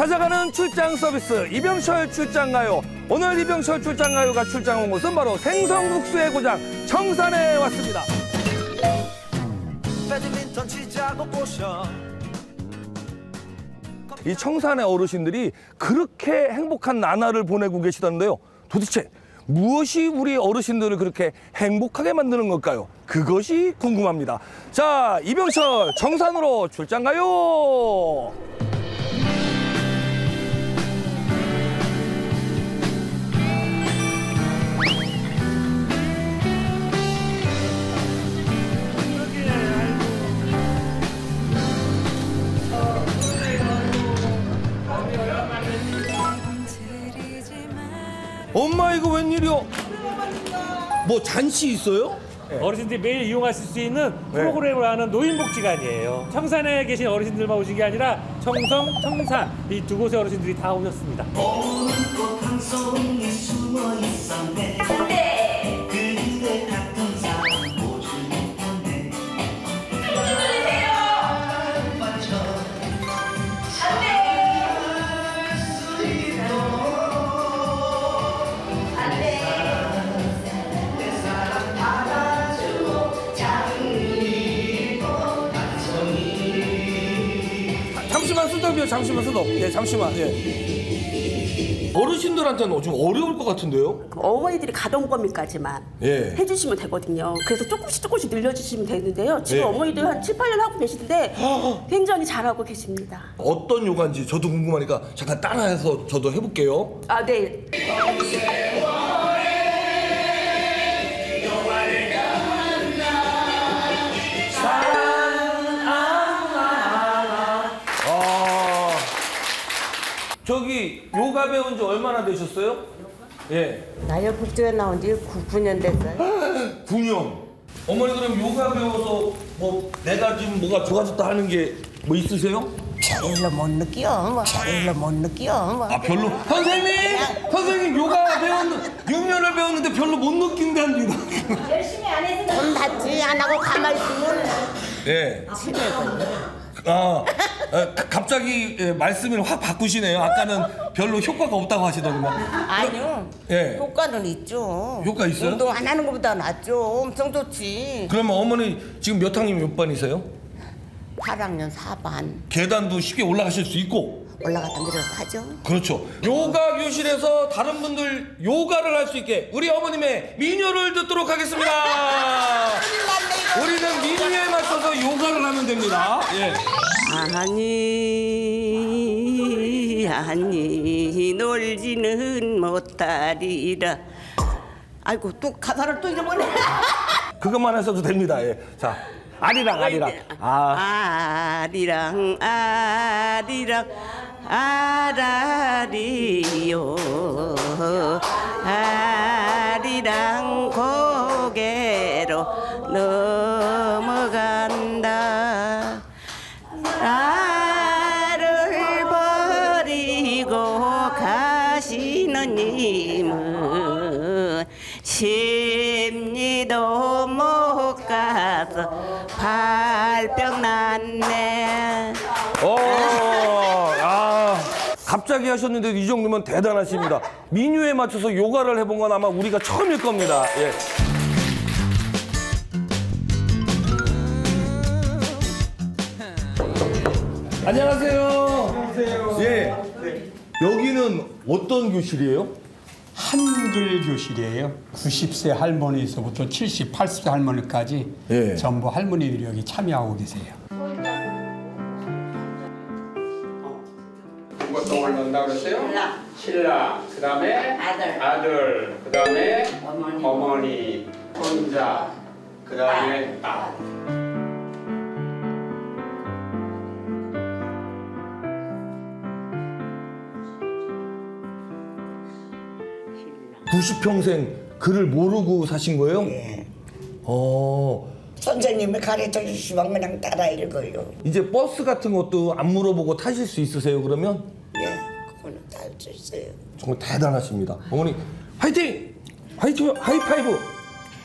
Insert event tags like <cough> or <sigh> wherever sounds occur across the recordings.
찾아가는 출장 서비스 이병철 출장가요. 오늘 이병철 출장가요가 출장 온 곳은 바로 생선국수의 고장 청산에 왔습니다. 이 청산의 어르신들이 그렇게 행복한 나날을 보내고 계시던데요. 도대체 무엇이 우리 어르신들을 그렇게 행복하게 만드는 걸까요? 그것이 궁금합니다. 자, 이병철 청산으로 출장 가요. 이거 웬일이요? 뭐 잔치 있어요? 어르신들이 매일 이용하실 수 있는 프로그램을 하는 노인복지관이에요. 청산에 계신 어르신들만 오신 게 아니라 청성, 청산 이 두 곳의 어르신들이 다 오셨습니다. 잠 잠시만 쓰덕. 예, 잠시만. 예. 어르신들한테는 좀 어려울 것 같은데요? 어머니들이 가동범위까지만 예. 해주시면 되거든요. 그래서 조금씩 조금씩 늘려주시면 되는데요. 지금 예. 어머니들 한 7, 8년 하고 계시는데 <gasps> 굉장히 잘하고 계십니다. 어떤 요가인지 저도 궁금하니까 잠깐 따라해서 저도 해볼게요. 아, 네. 저기 요가 배운 지 얼마나 되셨어요? 예, 북쪽에 나온 지 9, 년 됐어요. <gasps> 9년. 어머니 그럼 요가 배워서 뭐 내가 지금 뭐가 좋아졌다 하는 게 뭐 있으세요? 별로 못 느껴. 뭐. 별로 못 느껴. 뭐. 아 별로 선생님 선생님 요가 배웠는 6년을 배웠는데 별로 못 느낀답니다. 돈 받지 안 하고 가만히 있으면 예. 치매 걸려. 아, 아, 가- 갑자기 예, 말씀을 확 바꾸시네요. 아까는 별로 효과가 없다고 하시더니만. 아니요. 예. 효과는 있죠. 효과 있어요? 운동 안 하는 것보다 낫죠. 엄청 좋지. 그러면 어머니 지금 몇 학년 몇 반이세요? 8학년 4반 계단도 쉽게 올라가실 수 있고. 올라갔다 내려갔다 하죠. 그렇죠. 요가 교실에서 다른 분들 요가를 할 수 있게 우리 어머님의 민요를 듣도록 하겠습니다. <laughs> 우리는 민요에 맞춰서 요가를 하면 됩니다. 예. 아니 아니 놀지는 못하리라. 아이고 또 가사를 또 잃어버려. <laughs> 그것만 하셔도 됩니다. 예. 자, 아리랑 아리랑. 아, 아리랑 아리랑 아라리요 아리랑 고개로 넘 갑자기 하셨는데 이 정도면 대단하십니다. 민요에 맞춰서 요가를 해본 건 아마 우리가 처음일 겁니다. 예. 안녕하세요. 안녕하세요. 예. 여기는 어떤 교실이에요? 한글 교실이에요. 90세 할머니에서부터 70, 80세 할머니까지 예. 전부 할머니들이 여기 참여하고 계세요. 올라온다 그랬어요? 신랑. 신랑. 그다음에 아들. 아들. 그 다음에 어머니. 어머니. 혼자. 그 다음에 딸. 90평생 글을 모르고 사신 거예요? 어, 선생님이 가르쳐 주시면 그냥 따라 읽어요. 이제 버스 같은 것도 안 물어보고 타실 수 있으세요, 그러면? 수 있어요. 정말 대단하십니다. 어머니, 화이팅! 화이팅! 하이파이브!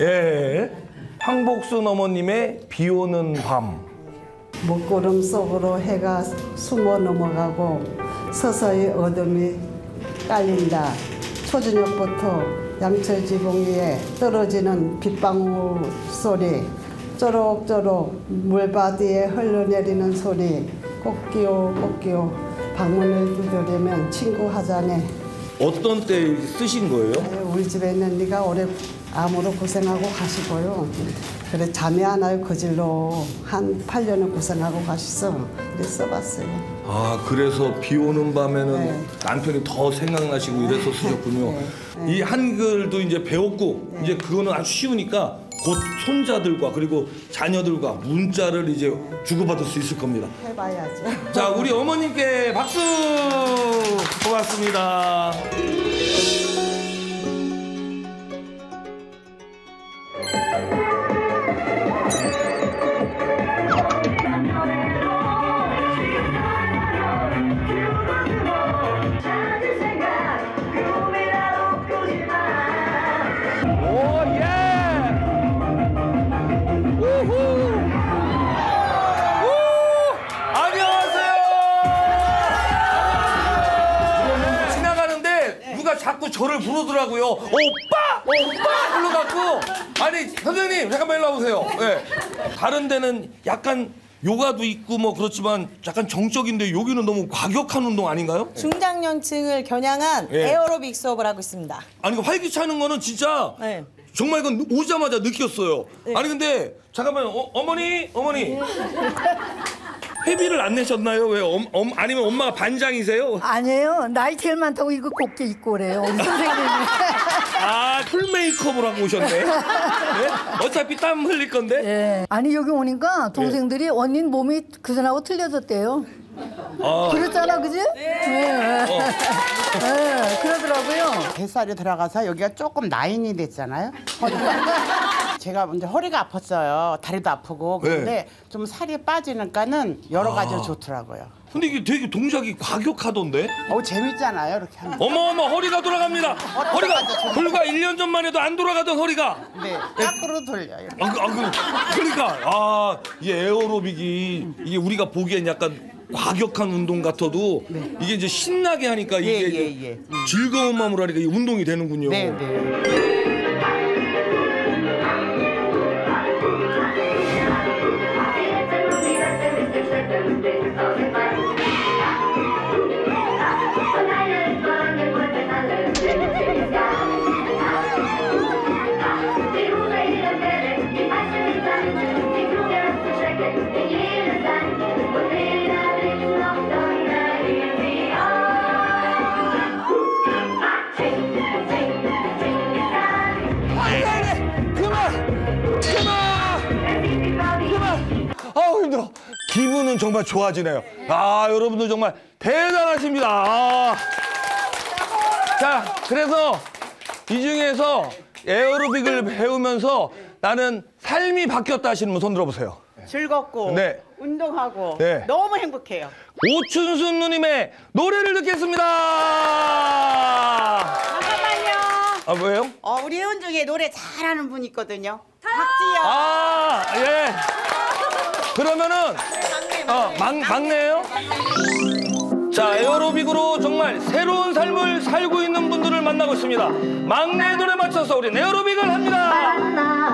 예. 황복순 어머님의 비 오는 밤. 먹구름 속으로 해가 숨어 넘어가고 서서히 어둠이 깔린다. 초저녁부터 양철 지붕 위에 떨어지는 빗방울 소리, 쪼록쪼록 물바디에 흘러내리는 소리, 꽃기호 꽃기호 방문을 두드리면 친구 하자네. 어떤 때 쓰신 거예요? 우리 집에 있는 네가 오래 암으로 고생하고 가시고요. 그래 잠이 안 와요 거질로 한 8년을 고생하고 가셨어. 그래 써봤어요. 아 그래서 비 오는 밤에는 네. 남편이 더 생각나시고 이래서 쓰셨군요. 네. 이 한글도 이제 배웠고 이제 그거는 아주 쉬우니까 곧 손자들과 그리고 자녀들과 문자를 이제 주고받을 수 있을 겁니다. 해봐야죠. 자 우리 어머님께 박수 고맙습니다. 저를 부르더라고요. 오빠, 오빠 불러갖고 아니 선생님 잠깐만 일로 와보세요. 예. 다른 데는 약간 요가도 있고 뭐 그렇지만 약간 정적인데 여기는 너무 과격한 운동 아닌가요? 중장년층을 겨냥한 예. 에어로빅 수업을 하고 있습니다. 아니 활기차는 거는 진짜 네. 정말 이건 오자마자 느꼈어요. 아니 근데 잠깐만요. 어, 어머니, 어머니. <laughs> 회비를 안 내셨나요? 왜? 엄, 엄, 아니면 엄마가 반장이세요? 아니에요. 나이 제일 많다고 이거 곱게 입고 그래요. 우리 선생님이. <laughs> 아, 풀 메이크업을 하고 오셨네. 네? 어차피 땀 흘릴 건데. 예. 아니 여기 오니까 동생들이 언닌 몸이 그전하고 틀려졌대요. 아, 그랬잖아, 그지? 네. 어. 네, 그러더라고요. 뱃살이 들어가서 여기가 조금 라인이 됐잖아요. 허리가. <laughs> 제가 먼저 허리가 아팠어요. 다리도 아프고 그런데 네. 좀 살이 빠지니까는 여러 아. 가지로 좋더라고요. 근데 이게 되게 동작이 과격하던데? 어 재밌잖아요. 이렇게 하면. 어머, 어머, 허리가 돌아갑니다. 허리가 불과 1년 전만 해도 안 돌아가던 허리가. 네, 거꾸로 돌려요. 아, 그, 아, 그, 그러니까 아, 이 에어로빅이 이게 우리가 보기엔 약간 과격한 운동 같아도 이게 이제 신나게 하니까 이게 예, 예, 예. 즐거운 마음으로 하니까 이게 운동이 되는군요. 네, 네. 정말 좋아지네요. 아 여러분들 정말 대단하십니다. 아. 자 그래서 이 중에서 에어로빅을 배우면서 나는 삶이 바뀌었다 하시는 분 손 들어보세요. 즐겁고 네. 운동하고 네. 너무 행복해요. 오춘순 누님의 노래를 듣겠습니다. 잠깐만요. 아 뭐예요? 어, 우리 회원 중에 노래 잘하는 분 있거든요. 박지영. 아 예. 그러면은 어, 막, 막내예요? 자 에어로빅으로 정말 새로운 삶을 살고 있는 분들을 만나고 있습니다. 막내 노래 맞춰서 우리 에어로빅을 합니다.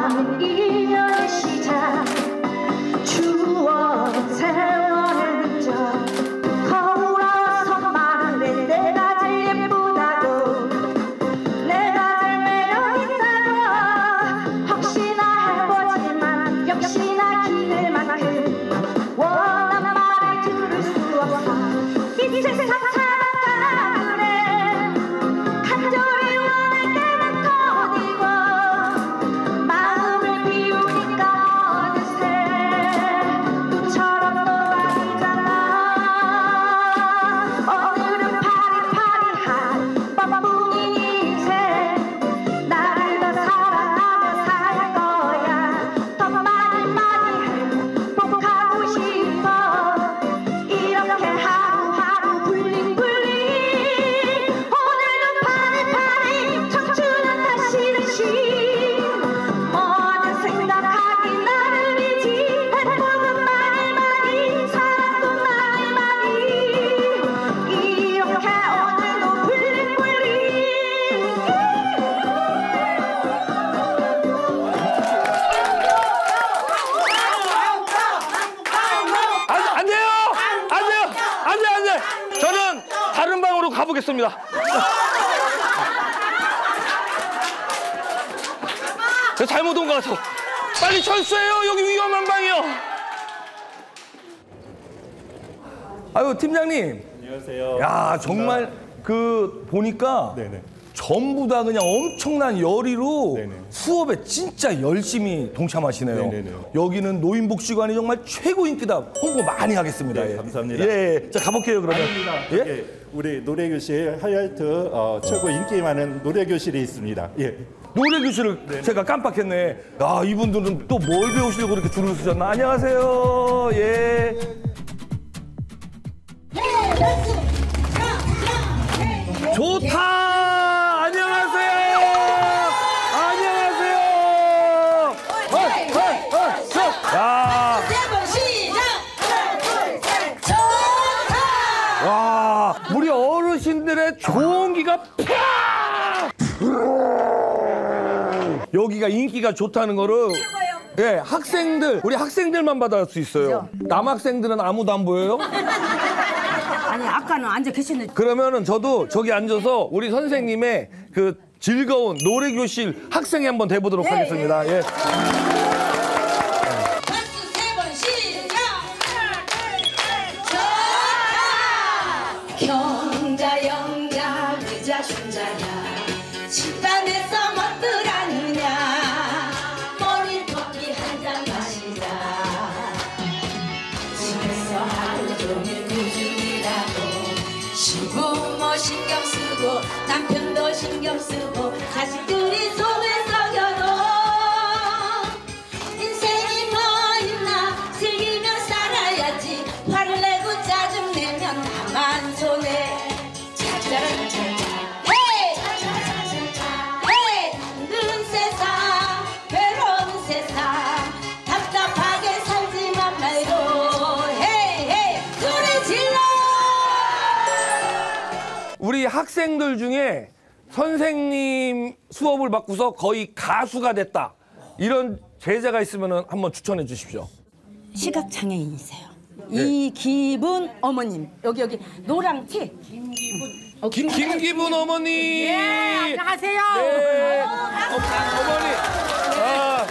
같아. 빨리 철수해요. 여기 위험한 방이요. 아유 팀장님. 안녕하세요. 야 정말 그 보니까 네네. 전부 다 그냥 엄청난 열의로 네네. 수업에 진짜 열심히 동참하시네요. 네네네. 여기는 노인복지관이 정말 최고 인기다. 홍보 많이 하겠습니다. 네, 예. 감사합니다. 예, 자 가볼게요 그러면. 예? 예? 우리 노래교실 하이라이트 어, 최고 인기 많은 노래교실이 있습니다. 예. 노래 교실을 제가 깜빡했네. 야 이분들은 또 뭘 배우시려고 이렇게 줄을 서셨나? 안녕하세요. 예. 좋다. 안녕하세요. 안녕하세요. 어, 저. 야. 와, 우리 어르신들의 좋은 기가 팍! 여기가 인기가 좋다는 거를 예, 학생들, 우리 학생들만 받아갈 수 있어요. 남학생들은 아무도 안 보여요? 아니 아까는 앉아 계셨는데 그러면은 저도 저기 앉아서 우리 선생님의 그 즐거운 노래 교실 학생이 한번 돼보도록 하겠습니다. 예. 경 만 손해 차차차차. 헤이! 헤이! 힘든 세상 괴로운 세상. 답답하게 살지만 말고. 헤이 헤이! 소리 질러! 우리 학생들 중에 선생님 수업을 받고서 거의 가수가 됐다. 이런 제자가 있으면 한번 추천해 주십시오. 시각 장애인이세요. 네. 이기분 어머님 여기 여기 노랑 티. 김, 김기분 어머니. 예, 안녕하세요. 네. 어, 어머니. 아,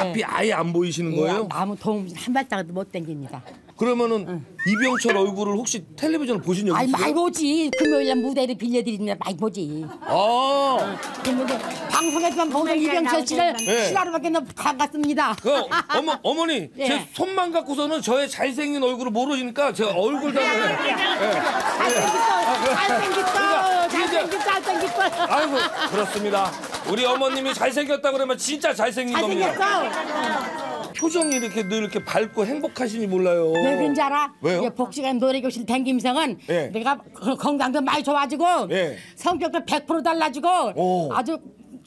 앞이 아예 안 보이시는 거예요? 예, 아무 도움 한 발짝도 못 당깁니다. 그러면은 이병철 얼굴을 혹시 텔레비전을 보신 적 아이 있어요? 많이 보지. 금요일날 무대를 빌려드리면 많이 보지. 아, 근데 방송에서만 보면 이병철 씨를 네. 신하루밖에 못 반갑습니다. 그 어머 어머니 예. 제 손만 갖고서는 저의 잘생긴 얼굴을 모르시니까 제가 얼굴도 한번 해. 잘생겼어, 잘생겼어, 잘생겼어. 아이고 그렇습니다. 우리 어머님이 잘생겼다 그러면 진짜 잘생긴 겁니다. 잘생겼어. 표정이 이렇게 늘 이렇게 밝고 행복하시니 몰라요. 왜 그런지 알아? 왜요? 복지관 노래교실 댕김성은 예. 내가 거- 건강도 많이 좋아지고 예. 성격도 100% 달라지고 오. 아주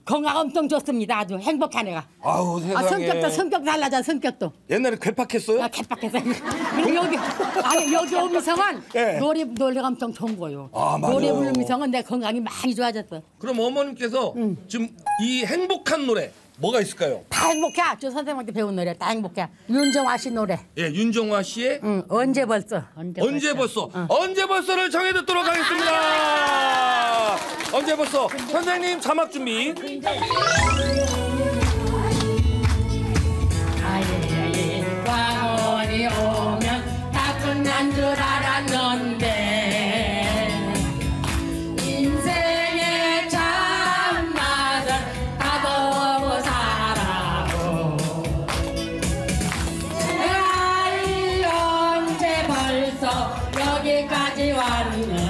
건강 엄청 좋습니다. 아주 행복한 애가. 아우 세상에. 아, 성격도 성격 달라져 성격도. 옛날에 괴팍했어요? 아. 그리고 여기 아니 여기 오미성은 예. 노래 노래가 엄청 좋은 거요. 아, 맞아요. 노래 부르는 미성은 내 건강이 많이 좋아졌어. 그럼 어머님께서 지금 이 행복한 노래 뭐가 있을까요? 다 행복해. 저 선생님한테 배운 노래 다 행복해. 윤정아 씨 노래. 예, 윤정화 씨의 응, 언제 벌써. 언제, 언제 벌써 언제 벌써를 정해 듣도록 하겠습니다. 언제 벌써 선생님 자막 준비. 여기까지 왔는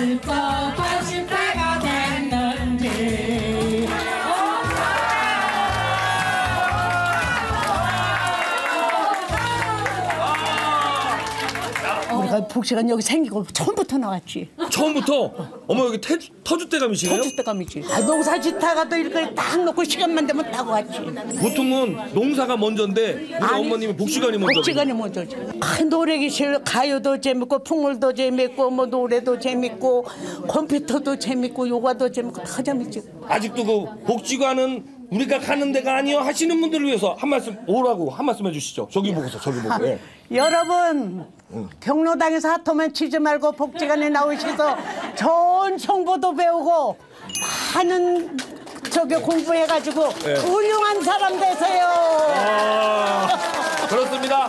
언제 벌 복지관 여기 생기고 처음부터 나왔지. 처음부터 어머 여기 태, 터줏대감이시네요? 터줏대감이지. 아, 농사 짓다가도 이렇게 딱 놓고 시간만 되면 따고 왔지. 보통은 농사가 먼저인데 우리 아니, 어머님은 복지관이 먼저. 복지관이 먼저지. 아, 노래기실 가요도 재밌고 풍물도 재밌고 뭐 노래도 재밌고 컴퓨터도 재밌고 요가도 재밌고 다 재밌지. 아직도 그 복지관은 우리가 가는 데가 아니요 하시는 분들을 위해서 한 말씀 오라고 한 말씀 해주시죠. 저기 보고서 저기 보고. 예. 여러분 경로당에서 핫토만 치지 말고 복지관에 나오셔서 좋은 정보도 배우고 많은 저기 공부해가지고 네. 훌륭한 사람 되세요. 아, 그렇습니다.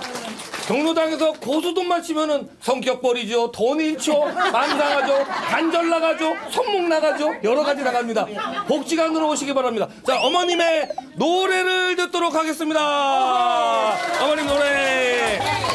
경로당에서 고수돈만 치면은 성격 버리죠, 돈 잃죠, 맘 상하죠, 간절 나가죠, 손목 나가죠, 여러 가지 나갑니다. 복지관으로 오시기 바랍니다. 자, 어머님의 노래를 듣도록 하겠습니다. 어머님 노래.